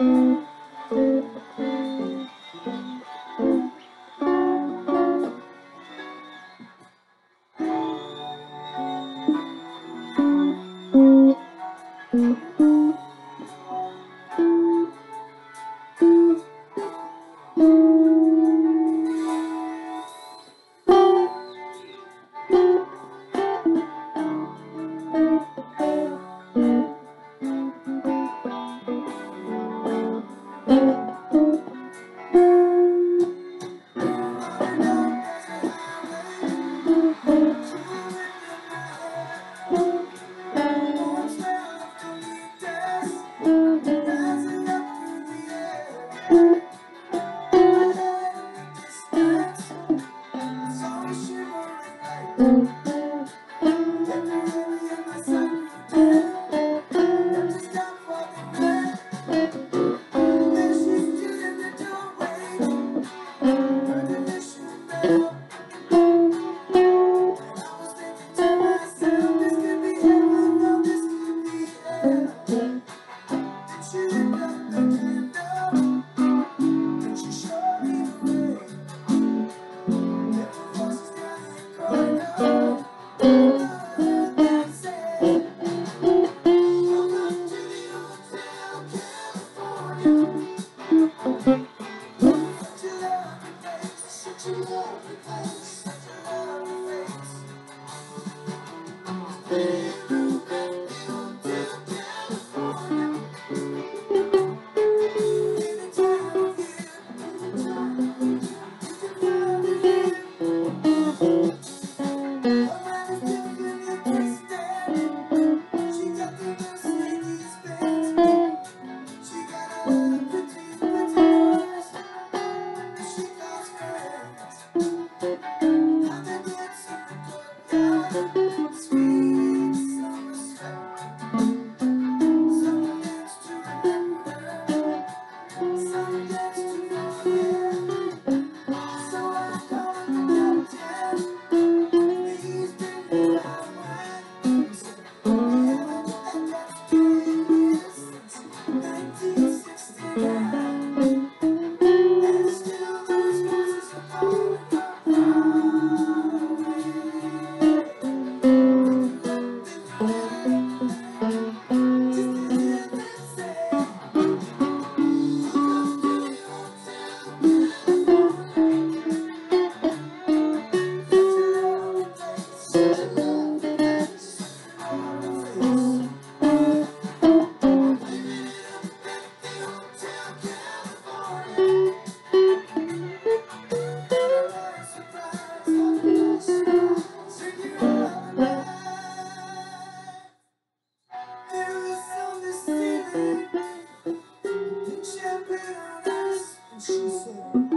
Mm-hmm. She said